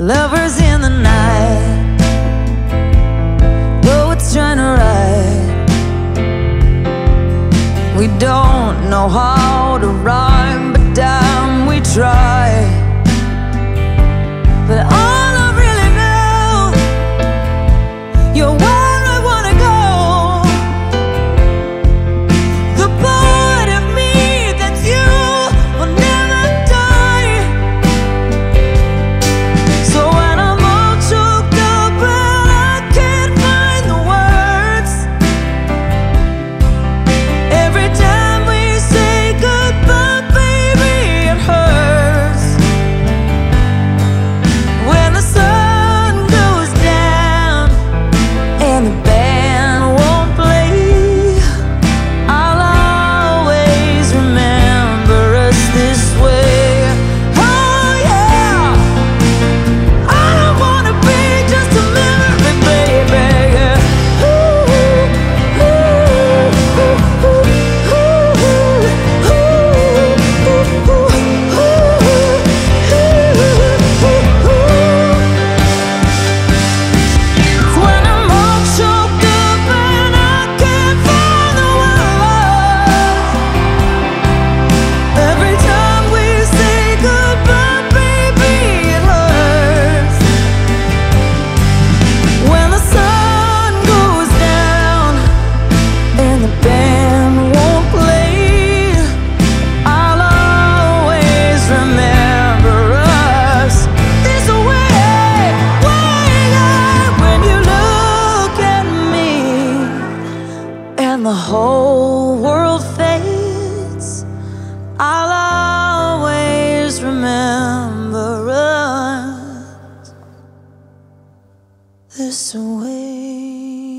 Lovers in the night, poets trying to write. We don't know how to rhyme, but damn, we try. The whole world fades. I'll always remember us this way.